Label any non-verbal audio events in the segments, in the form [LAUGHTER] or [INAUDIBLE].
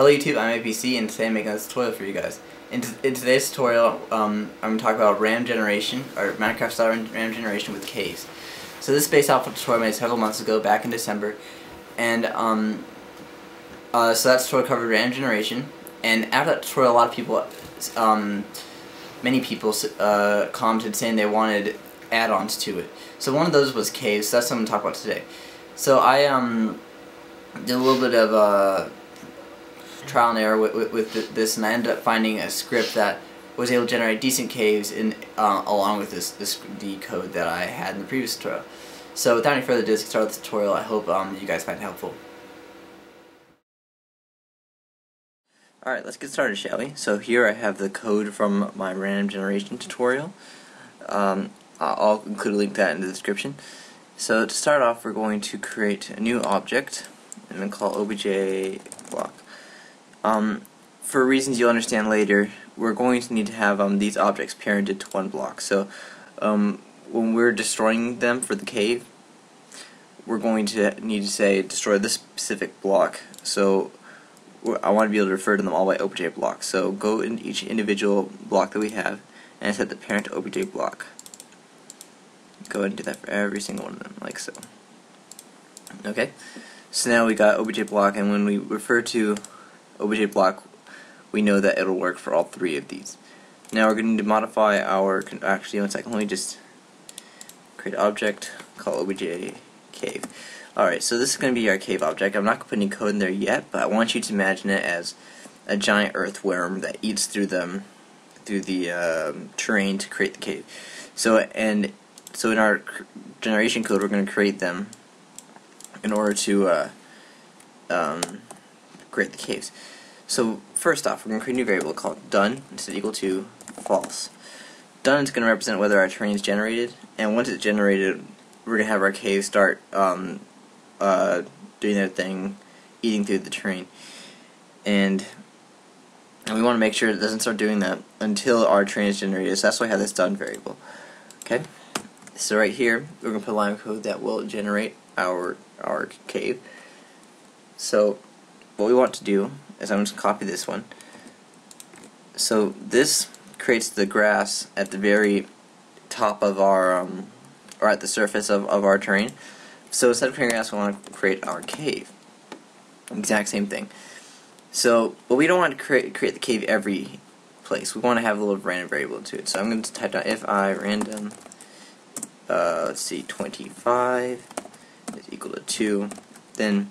Hello YouTube, I'm APC and today I'm making this tutorial for you guys. In, in today's tutorial, um, I'm going to talk about RAM generation, or Minecraft style RAM generation with caves. So this is based off of a tutorial I made several months ago, back in December, and um, uh, so that tutorial covered RAM generation, and after that tutorial a lot of people, um, many people uh, commented saying they wanted add-ons to it. So one of those was caves, so that's what I'm going to talk about today. So I um, did a little bit of uh, trial and error with, with, with, this, and I ended up finding a script that was able to generate decent caves in uh, along with this, this the code that I had in the previous tutorial. So without any further ado, let's start with the tutorial. I hope um, you guys find it helpful. Alright, let's get started, shall we? So here I have the code from my random generation tutorial. Um, I'll include a link to that in the description. So to start off, we're going to create a new object and then call obj block. Um, for reasons you'll understand later, we're going to need to have um, these objects parented to one block. So um, when we're destroying them for the cave, we're going to need to say destroy this specific block. So I want to be able to refer to them all by obj block. So go in each individual block that we have and set the parent obj block. Go ahead and do that for every single one of them, like so. Okay, so now we got obj block, and when we refer to obj block, we know that it'll work for all three of these. Now we're going to modify our, actually one second, let me just create object, call obj cave. Alright, so this is going to be our cave object. I'm not going to put any code in there yet, but I want you to imagine it as a giant earthworm that eats through them, through the um, terrain to create the cave. So, and so in our generation code, we're going to create them in order to uh, um, create the caves. So first off, we're going to create a new variable called done instead equal to false. Done is going to represent whether our terrain is generated, and once it's generated, we're going to have our cave start um, uh, doing their thing, eating through the terrain. And, and we want to make sure it doesn't start doing that until our terrain is generated, so that's why I have this done variable. Okay? So right here, we're going to put a line of code that will generate our, our cave. So what we want to do is I'm just copy this one. So this creates the grass at the very top of our, um, or at the surface of, of our terrain. So instead of creating grass, we want to create our cave. Exact same thing. So, but we don't want to create, create the cave every place. We want to have a little random variable to it. So I'm going to type down if irandom, uh, let's see, 25 is equal to 2, then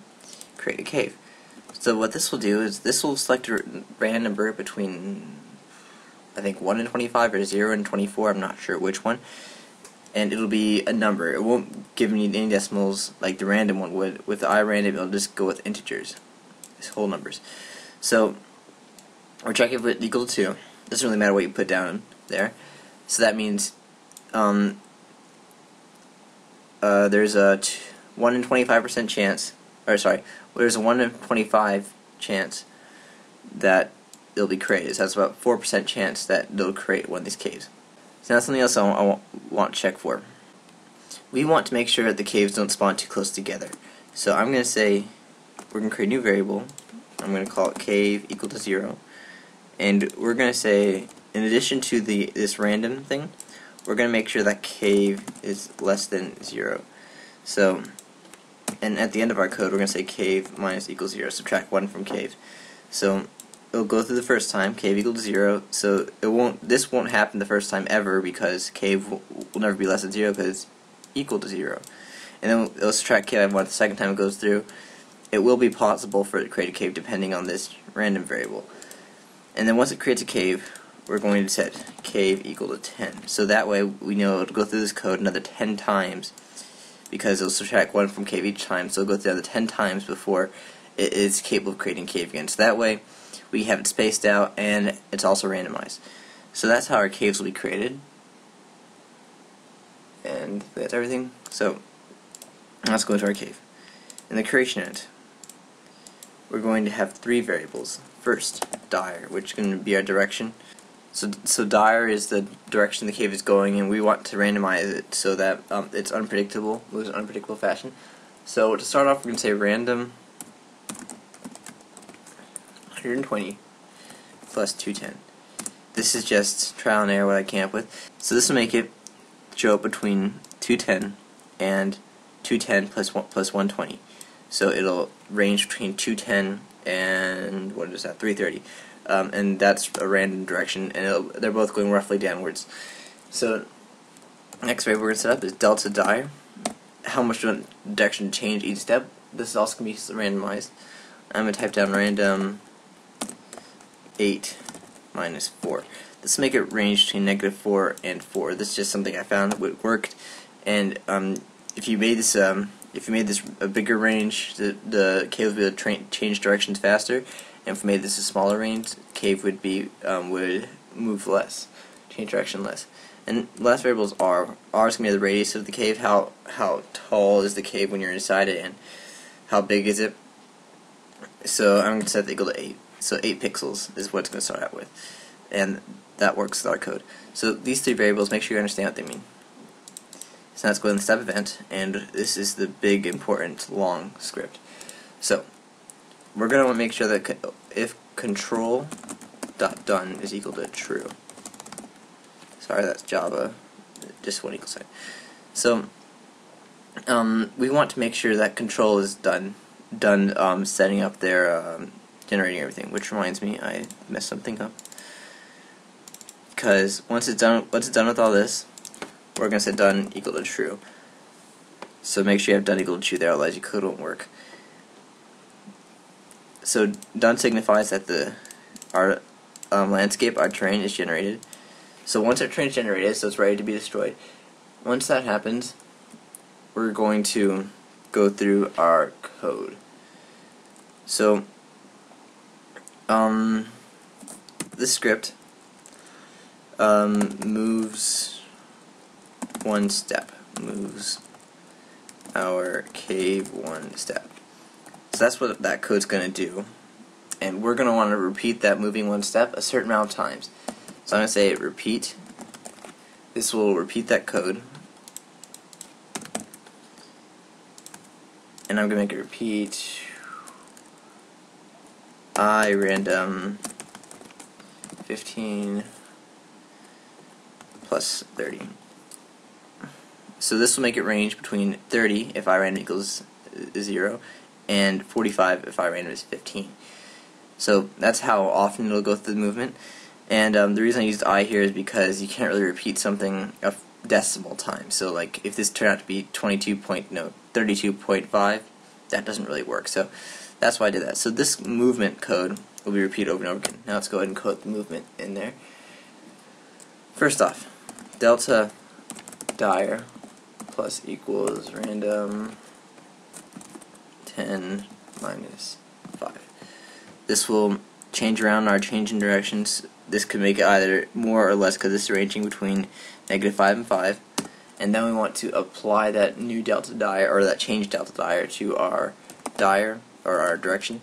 create a cave. So what this will do is this will select a random number between I think 1 and 25 or 0 and 24, I'm not sure which one. And it'll be a number. It won't give me any decimals like the random one would. With the irandom, it'll just go with integers. It's whole numbers. So we're checking if it's equal to 2. Doesn't really matter what you put down there. So that means um, uh, there's a 1 in 25% chance, or sorry, there's a 1 in 25 chance that it'll be created. So that's about 4% chance that they'll create one of these caves. So that's something else I want, want to check for. We want to make sure that the caves don't spawn too close together. So I'm going to say, we're going to create a new variable. I'm going to call it cave equal to 0. And we're going to say, in addition to the this random thing, we're going to make sure that cave is less than 0. So and at the end of our code we're going to say cave minus equals 0, subtract 1 from cave. So it'll go through the first time, cave equal to 0, so it won't. this won't happen the first time ever because cave will, will never be less than 0 because it's equal to 0. And then it'll subtract cave 1 the second time it goes through. It will be possible for it to create a cave depending on this random variable. And then once it creates a cave, we're going to set cave equal to 10. So that way we know it'll go through this code another 10 times because it'll subtract 1 from cave each time, so it'll go through the 10 times before it is capable of creating cave again. So that way, we have it spaced out, and it's also randomized. So that's how our caves will be created. And that's everything. So, let's go into our cave. In the creation end, we're going to have three variables. First, dire, which is going to be our direction. So, so dire is the direction the cave is going, and we want to randomize it so that um, it's unpredictable, moves in an unpredictable fashion. So to start off, we're going to say random 120 plus 210. This is just trial and error what I came up with. So this will make it show up between 210 and 210 plus, one, plus 120. So it'll range between 210 and, what is that, 330. Um, and that's a random direction, and they're both going roughly downwards. So next variable we're going to set up is delta die. How much direction change each step. This is also going to be randomized. I'm going to type down random 8 minus 4. Let's make it range between negative 4 and 4. This is just something I found that worked. And um, if you made this um, if you made this a bigger range, the, the cave would change directions faster. And if we made this a smaller range, cave would be um, would move less, change direction less. And last variable is r. r is going to be the radius of the cave. How how tall is the cave when you're inside it, and how big is it? So I'm going to set the equal to 8. So 8 pixels is what it's going to start out with. And that works with our code. So these three variables, make sure you understand what they mean. So let's go in the step event, and this is the big, important, long script. So we're going to make sure that if control dot done is equal to true. Sorry, that's Java, just one equal sign. So um, we want to make sure that control is done done um, setting up their um, generating everything. Which reminds me, I messed something up. Because once it's done, once it's done with all this, we're gonna set done equal to true. So make sure you have done equal to true there, otherwise your code won't work. So done signifies that the our um, landscape, our terrain is generated. So once our terrain is generated, so it's ready to be destroyed. Once that happens, we're going to go through our code. So, um, this script um, moves one step, moves our cave one step. So that's what that code's going to do. And we're going to want to repeat that moving one step a certain amount of times. So I'm going to say repeat. This will repeat that code and I'm gonna make it repeat irandom 15 plus 30 so this will make it range between 30 if irandom equals 0 and 45 if irandom is 15 so that's how often it'll go through the movement and um, the reason I used I here is because you can't really repeat something a decimal time so like if this turned out to be 22 point no 32.5, that doesn't really work. So that's why I did that. So this movement code will be repeated over and over again. Now let's go ahead and code the movement in there. First off, delta dire plus equals random 10 minus 5. This will change around our change in directions. This could make it either more or less because this is ranging between negative 5 and 5 and then we want to apply that new delta dire or that change delta dire to our dire or our direction.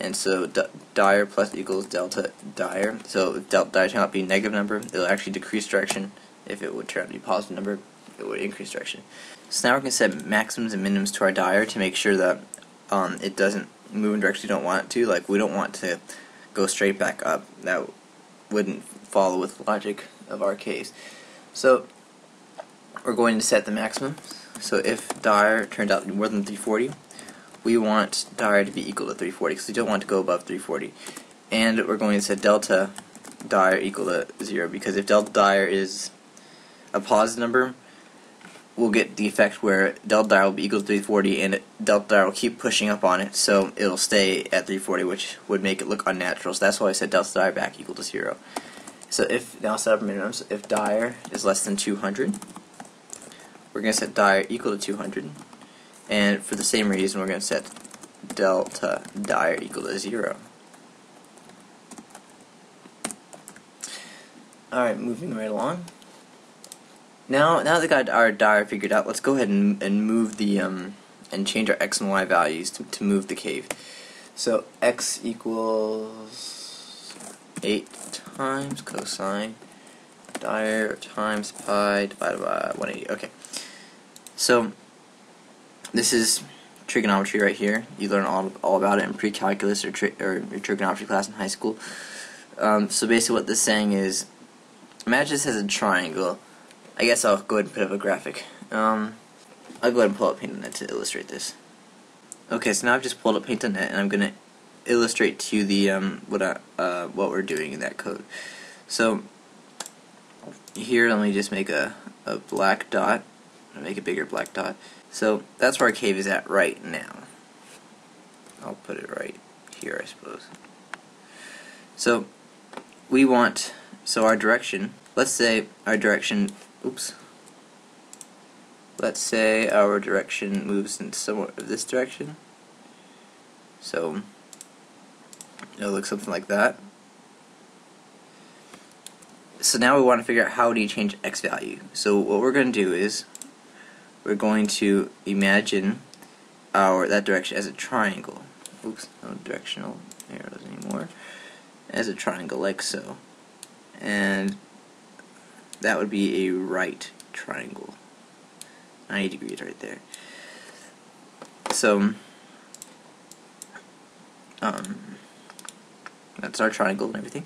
And so dire plus equals delta dire so if delta dire turn out to be a negative number it'll actually decrease direction. If it would turn out to be a positive number it would increase direction. So now we're going to set maximums and minimums to our dire to make sure that um, it doesn't move in direction we don't want it to like we don't want to go straight back up that wouldn't follow with logic of our case so we're going to set the maximum. So if dire turned out more than 340, we want dire to be equal to 340 because we don't want to go above 340. And we're going to set delta dire equal to 0 because if delta dire is a positive number, we'll get the effect where delta dire will be equal to 340 and delta dire will keep pushing up on it so it'll stay at 340 which would make it look unnatural. So that's why I said delta dire back equal to 0. So if, now set up minimums, if dire is less than 200, we're going to set dire equal to 200. And for the same reason, we're going to set delta dire equal to 0. Alright, moving right along. Now, now that we got our dire figured out, let's go ahead and, and move the, um, and change our x and y values to, to move the cave. So, x equals 8 times cosine dire times pi divided by 180. Okay. So this is trigonometry right here. You learn all, all about it in pre-calculus or, tri or trigonometry class in high school. Um, so basically what this saying is, imagine this as a triangle. I guess I'll go ahead and put up a graphic. Um, I'll go ahead and pull up Paint.net to illustrate this. Okay, so now I've just pulled up Paint.net and I'm going to illustrate to you the um, what I, uh, what we're doing in that code. So here, let me just make a, a black dot. make a bigger black dot. So that's where our cave is at right now. I'll put it right here, I suppose. So we want, so our direction, let's say our direction, oops, let's say our direction moves in somewhat of this direction. So it'll look something like that. So now we want to figure out how do you change x value. So what we're going to do is we're going to imagine our that direction as a triangle. Oops, no directional arrows anymore. As a triangle like so. And that would be a right triangle. 90 degrees right there. So um that's our triangle and everything.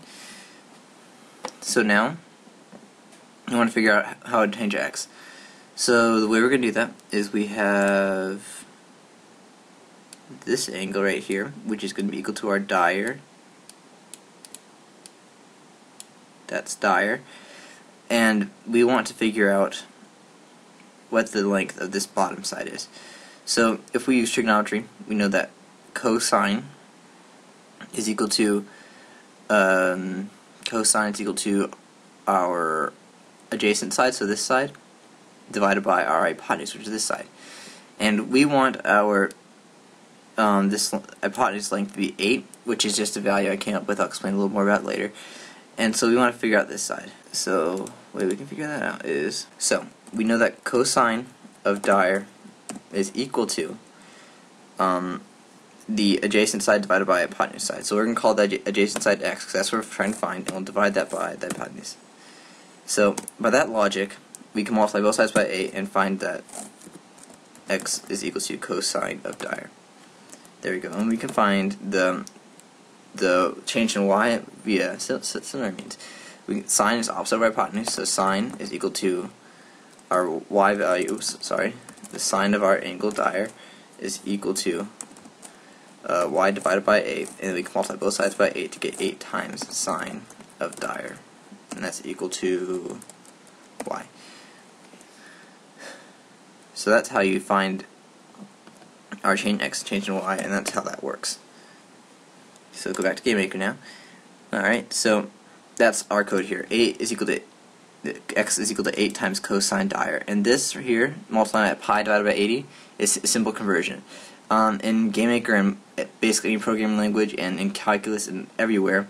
So now, you want to figure out how to change x. So the way we're going to do that is we have this angle right here, which is going to be equal to our dire. That's dire. And we want to figure out what the length of this bottom side is. So if we use trigonometry, we know that cosine is equal to um, cosine is equal to our adjacent side, so this side, divided by our hypotenuse, which is this side. And we want our um, this hypotenuse length to be 8, which is just a value I came up with. I'll explain a little more about later. And so we want to figure out this side. So way we can figure that out is, so we know that cosine of dire is equal to um, the adjacent side divided by hypotenuse side. So we're going to call that adjacent side x because that's what we're trying to find, and we'll divide that by the hypotenuse. So by that logic, we can multiply both sides by 8 and find that x is equal to cosine of dire. There we go. And we can find the the change in y via similar means. We sine is opposite of hypotenuse, so sine is equal to our y value. Sorry, the sine of our angle dire is equal to uh, y divided by 8, and then we can multiply both sides by 8 to get 8 times sine of dire, and that's equal to y. So that's how you find our change x change in y, and that's how that works. So go back to GameMaker now. Alright, so that's our code here. 8 is equal to x is equal to 8 times cosine dire. And this here, multiplying by pi divided by 80, is a simple conversion. Um, in GameMaker and basically in programming language and in calculus and everywhere,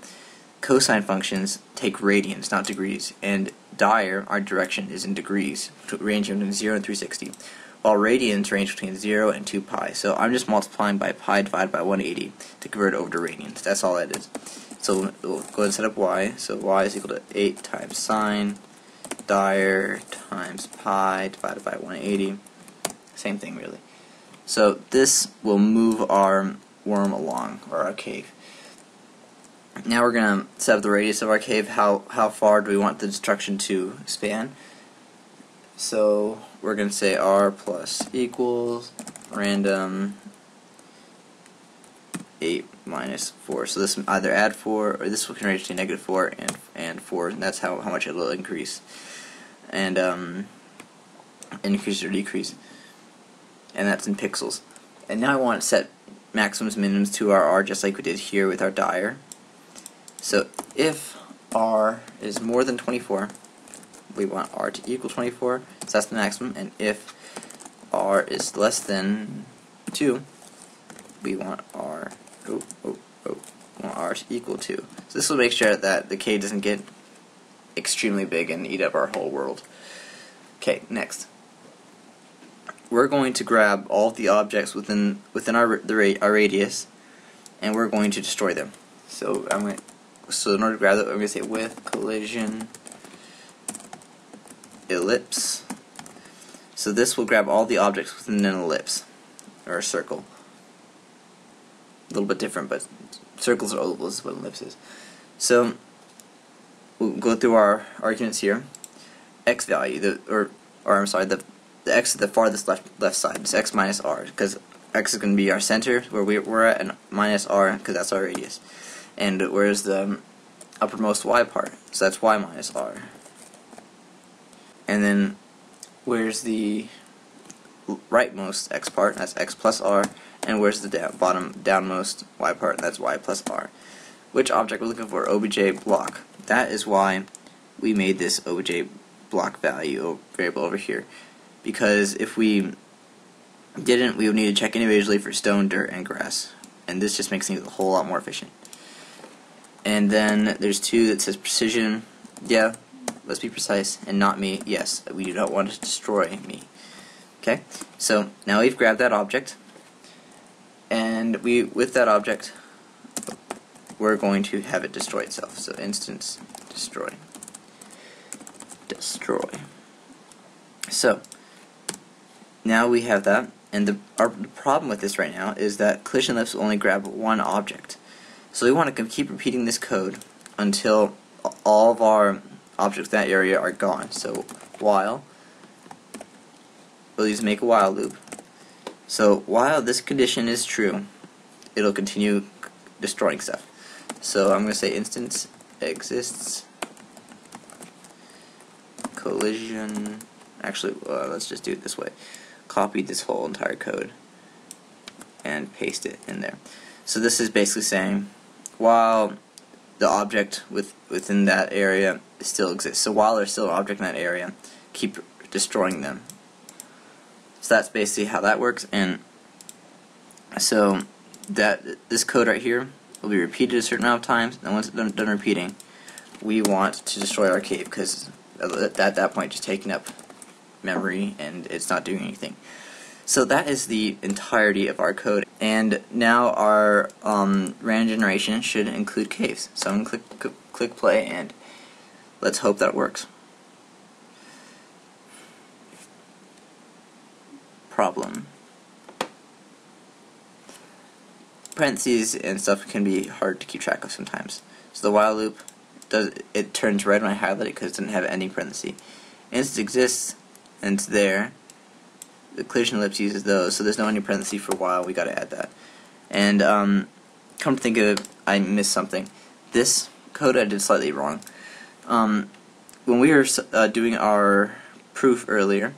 cosine functions take radians, not degrees, and dire, our direction, is in degrees, ranging between 0 and 360, while radians range between 0 and 2 pi. So I'm just multiplying by pi divided by 180 to convert it over to radians. That's all that is. So we'll go ahead and set up y. So y is equal to 8 times sine dire times pi divided by 180. Same thing, really. So this will move our worm along, or our cave. Now we're going to set up the radius of our cave. How, how far do we want the destruction to span? So we're going to say r plus equals random 8 minus 4. So this either add 4 or this will range to negative 4 and, and 4. And that's how, how much it will increase. And um, increase or decrease and that's in pixels. And now I want to set maximums minimums to our R just like we did here with our dire. So if R is more than 24, we want R to equal 24, so that's the maximum, and if R is less than 2, we want R, oh, oh, oh, want R to equal 2. So this will make sure that the K doesn't get extremely big and eat up our whole world. Okay, next we're going to grab all the objects within within our the our radius, and we're going to destroy them. So I'm going. So in order to grab that, I'm going to say with collision ellipse. So this will grab all the objects within an ellipse. or a circle. A little bit different, but circles are ovals is what ellipse is. So we'll go through our arguments here. X value, the or or I'm sorry, the the x is the farthest left left side. It's x minus r because x is going to be our center where we, we're at, and minus r because that's our radius. And where's the uppermost y part? So that's y minus r. And then where's the rightmost x part? That's x plus r. And where's the down, bottom downmost y part? That's y plus r. Which object we're looking for? obj block. That is why we made this obj block value variable over here. Because if we didn't, we would need to check individually for stone, dirt, and grass. And this just makes things a whole lot more efficient. And then there's two that says precision. Yeah, let's be precise. And not me. Yes, we do not want to destroy me. Okay, so now we've grabbed that object. And we, with that object, we're going to have it destroy itself. So instance destroy. Destroy. So, now we have that. And the, our, the problem with this right now is that collision will only grab one object. So we want to keep repeating this code until all of our objects in that area are gone. So while, we'll use make a while loop. So while this condition is true, it'll continue destroying stuff. So I'm going to say instance exists collision. Actually, uh, let's just do it this way. Copy this whole entire code and paste it in there. So this is basically saying while the object with within that area still exists. So while there's still an object in that area, keep destroying them. So that's basically how that works. And so that this code right here will be repeated a certain amount of times. And once it's done, done repeating, we want to destroy our cave because at that point, just taking up memory and it's not doing anything. So that is the entirety of our code. And now our um, random generation should include caves. So I'm going to click, click play and let's hope that works. Problem. Parentheses and stuff can be hard to keep track of sometimes. So the while loop does it turns red when I highlight it because it doesn't have any parenthesis. Instance exists and it's there the collision ellipse uses those, so there's no any parenthesis for while. We got to add that. And um, come to think of it, I missed something. This code I did slightly wrong. Um, when we were uh, doing our proof earlier,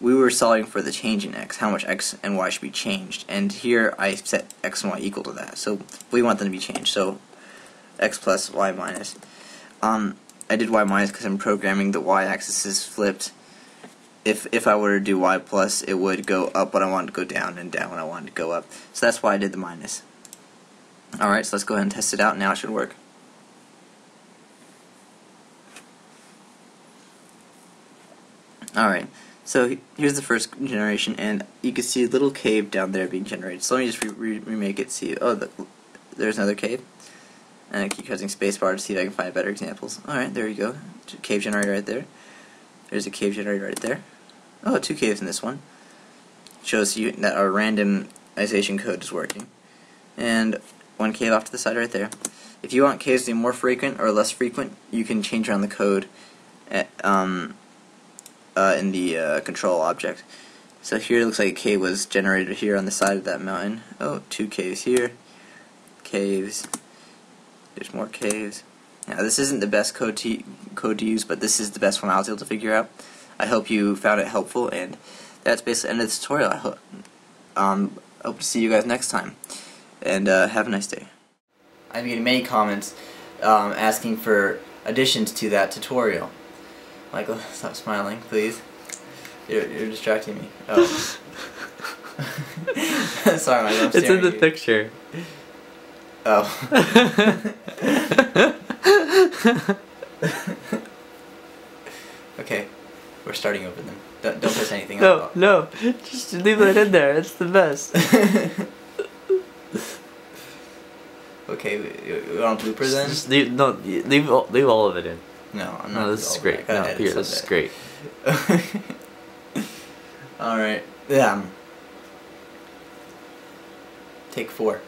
we were solving for the change in x, how much x and y should be changed. And here I set x and y equal to that. So we want them to be changed. So x plus y minus. Um, I did y minus because I'm programming the y-axis is flipped if if I were to do y plus, it would go up when I wanted to go down and down when I wanted to go up. So that's why I did the minus. Alright, so let's go ahead and test it out. Now it should work. Alright, so here's the first generation, and you can see a little cave down there being generated. So let me just re re remake it, see, oh, the, there's another cave. And I keep pressing spacebar to see if I can find better examples. Alright, there you go. Cave generator right there. There's a cave generator right there. Oh, two caves in this one. Shows you that our randomization code is working. And one cave off to the side right there. If you want caves to be more frequent or less frequent, you can change around the code at, um, uh, in the uh, control object. So here it looks like a cave was generated here on the side of that mountain. Oh, two caves here. Caves. There's more caves. Now this isn't the best code to, code to use, but this is the best one I was able to figure out. I hope you found it helpful, and that's basically the end of the tutorial. I hope, um, hope to see you guys next time, and uh, have a nice day. I've been getting many comments um, asking for additions to that tutorial. Michael, stop smiling, please. You're, you're distracting me. Oh. [LAUGHS] Sorry, Michael. It's in the picture. Oh. [LAUGHS] okay, we're starting over then. Don't, don't press anything no, up. No, no, just leave it in there. It's the best. [LAUGHS] okay, we, want blooper then? Just leave, no, leave, leave all of it in. No, I'm not. No, this is great. No, [LAUGHS] Peter, this is great. [LAUGHS] All right. Yeah. Take four.